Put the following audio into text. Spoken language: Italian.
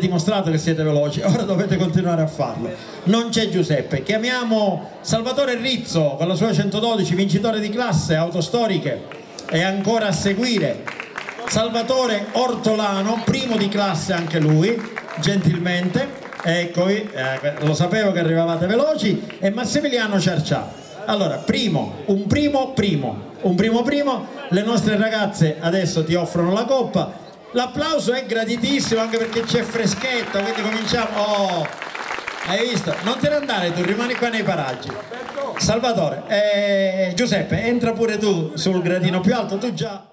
dimostrato che siete veloci, ora dovete continuare a farlo. Non c'è Giuseppe, chiamiamo Salvatore Rizzo con la sua 112, vincitore di classe, autostoriche, e ancora a seguire Salvatore Ortolano, primo di classe anche lui, gentilmente, eccovi, eh, lo sapevo che arrivavate veloci, e Massimiliano Ciarcià. Allora, primo, un primo primo, un primo primo, le nostre ragazze adesso ti offrono la coppa, l'applauso è graditissimo anche perché c'è freschetto, quindi cominciamo, oh, hai visto? Non te ne andare tu, rimani qua nei paraggi. Salvatore, eh, Giuseppe, entra pure tu sul gradino più alto, tu già...